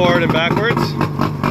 forward and backwards.